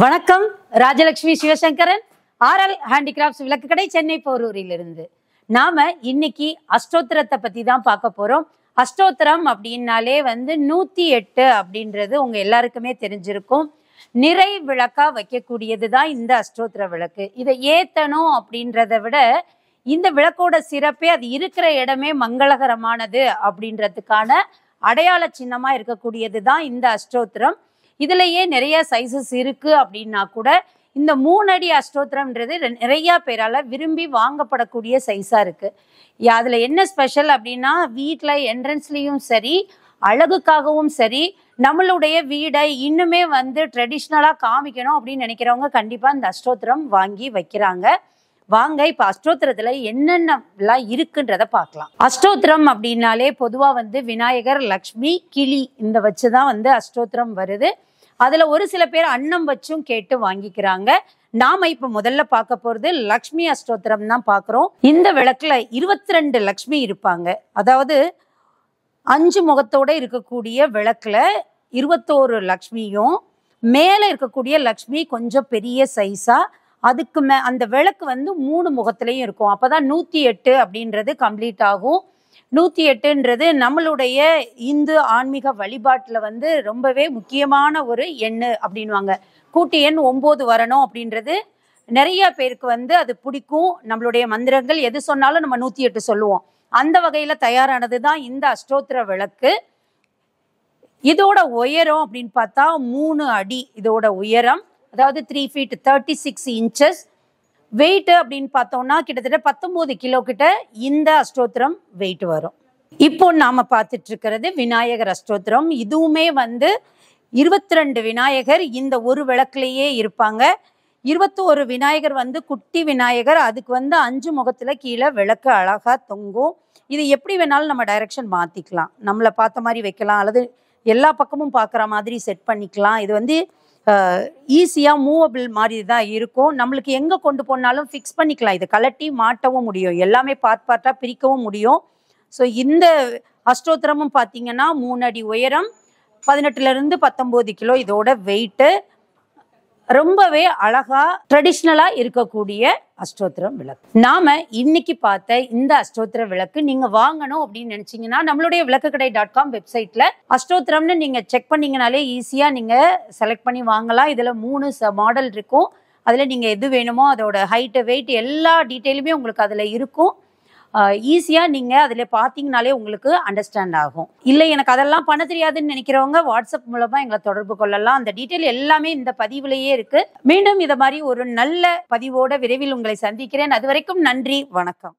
வணக்கம். Rajalakshmi Sivasankaran. RL handicrafts விளக்கு கடை சென்னை போரூரிலிருந்து. நாம இன்னைக்கு அஷ்டோத்திரத்தை பத்தி தான் பார்க்க போறோம். அஷ்டோத்திரம் அப்படின்னாலே வந்து நூத்தி எட்டு அப்படின்றது உங்க எல்லாருக்குமே தெரிஞ்சிருக்கும். நிறை விளக்கா வைக்கக்கூடியது தான் இந்த அஷ்டோத்திர விளக்கு. இதை ஏத்தணும் அப்படின்றத விட இந்த விளக்கோட சிறப்பே அது இருக்கிற இடமே மங்களகரமானது அப்படின்றதுக்கான அடையாள சின்னமா இருக்கக்கூடியது தான் இந்த அஷ்டோத்திரம். இதுலயே நிறைய சைஸஸ் இருக்கு அப்படின்னா கூட இந்த மூணடி அஷ்டோத்திரம்ன்றது நிறையா நிறைய பேரால விரும்பி வாங்கப்படக்கூடிய சைஸா இருக்கு. அதில் அதுல என்ன ஸ்பெஷல் அப்படின்னா வீட்டில் என்ட்ரன்ஸ்லயும் சரி அழகுக்காகவும் சரி நம்மளுடைய வீடை இன்னுமே வந்து ட்ரெடிஷ்னலாக காமிக்கணும் அப்படின்னு நினைக்கிறவங்க கண்டிப்பாக இந்த அஷ்டோத்திரம் வாங்கி வைக்கிறாங்க. வாங்க இப்போ அஷ்டோத்திரத்தில் என்னென்னலாம் இருக்குன்றத பார்க்கலாம். அஷ்டோத்திரம் அப்படின்னாலே பொதுவாக வந்து விநாயகர் லக்ஷ்மி கிளி இந்த வச்சு தான் வந்து அஷ்டோத்திரம் வருது. அதுல ஒரு சில பேர் அன்னம் வச்சும் கேட்டு வாங்கிக்கிறாங்க. நாம இப்ப முதல்ல பார்க்க போறது லக்ஷ்மி அஷ்டோத்திரம் தான் பார்க்குறோம். இந்த விளக்குல இருபத்தி ரெண்டு லக்ஷ்மி இருப்பாங்க. அதாவது அஞ்சு முகத்தோட இருக்கக்கூடிய விளக்குல இருபத்தோரு லக்ஷ்மியும் மேல இருக்கக்கூடிய லக்ஷ்மி கொஞ்சம் பெரிய சைஸா அதுக்கு மே அந்த விளக்கு வந்து மூணு முகத்துலையும் இருக்கும். அப்பதான் நூத்தி எட்டு அப்படின்றது கம்ப்ளீட் ஆகும். நூற்றி எட்டுன்றது நம்மளுடைய இந்து ஆன்மீக வழிபாட்டில் வந்து ரொம்பவே முக்கியமான ஒரு எண்ணு அப்படின்வாங்க கூட்டு எண் ஒம்பது வரணும் அப்படின்றது நிறைய பேருக்கு வந்து அது பிடிக்கும். நம்மளுடைய மந்திரங்கள் எது சொன்னாலும் நம்ம நூற்றி எட்டு சொல்லுவோம். அந்த வகையில் தயாரானது தான் இந்த அஷ்டோத்திர விளக்கு. இதோட உயரம் அப்படின்னு பார்த்தா மூணு அடி இதோட உயரம். அதாவது three feet thirty six inches weight அப்படின்னு பார்த்தோம்னா கிட்டத்தட்ட பத்தொம்போது கிலோ கிட்ட இந்த அஷ்டோத்திரம் வெயிட் வரும். இப்போ நாம பார்த்துட்டு இருக்கிறது விநாயகர் அஷ்டோத்திரம். இதுவுமே வந்து இருபத்தி ரெண்டு விநாயகர் இந்த ஒரு விளக்குலேயே இருப்பாங்க. இருபத்தோரு விநாயகர் வந்து குட்டி விநாயகர். அதுக்கு வந்து அஞ்சு முகத்துல கீழே விளக்கு அழகா தொங்கும். இது எப்படி வேணாலும் நம்ம டைரக்ஷன் மாத்திக்கலாம். நம்மளை பார்த்த மாதிரி வைக்கலாம். அல்லது எல்லா பக்கமும் பார்க்குற மாதிரி செட் பண்ணிக்கலாம். இது வந்து ஈஸியாக மூவபிள் மாதிரி தான் இருக்கும். நம்மளுக்கு எங்கே கொண்டு போனாலும் ஃபிக்ஸ் பண்ணிக்கலாம். இது கலட்டி மாட்டவும் முடியும். எல்லாமே பார்ட் பார்ட்டாக பிரிக்கவும் முடியும். ஸோ இந்த அஷ்டோத்திரமும் பார்த்தீங்கன்னா மூணு அடி உயரம் பதினெட்டுலேருந்து பத்தொம்போது கிலோ இதோட வெயிட்டு ரொம்பவே அழகா ட்ரெடிஷ்னலா இருக்கக்கூடிய அஷ்டோத்திரம் விளக்கு. நாம இன்னைக்கு பார்த்த இந்த அஷ்டோத்திர விளக்கு நீங்க வாங்கணும் அப்படின்னு நினைச்சீங்கன்னா நம்மளுடைய விளக்கு கடை டாட் காம் வெப்சைட்ல அஷ்டோத்திரம்னு நீங்க செக் பண்ணீங்கனாலே ஈஸியா நீங்க செலக்ட் பண்ணி வாங்கலாம். இதுல மூணு மாடல் இருக்கும். அதுல நீங்க எது வேணுமோ அதோட ஹைட் வெயிட் எல்லா டீட்டெயிலுமே உங்களுக்கு அதுல இருக்கும். ஈஸியாக நீங்கள் அதில் பார்த்தீங்கனாலே உங்களுக்கு அண்டர்ஸ்டாண்ட் ஆகும். இல்லை எனக்கு அதெல்லாம் பண்ண தெரியாதுன்னு நினைக்கிறவங்க வாட்ஸ்அப் மூலமாக எங்களை தொடர்பு கொள்ளலாம். அந்த டீட்டெயில் எல்லாமே இந்த பதிவுலேயே இருக்குது மீண்டும் இதை மாதிரி ஒரு நல்ல பதிவோட விரைவில் உங்களை சந்திக்கிறேன். அது வரைக்கும் நன்றி வணக்கம்.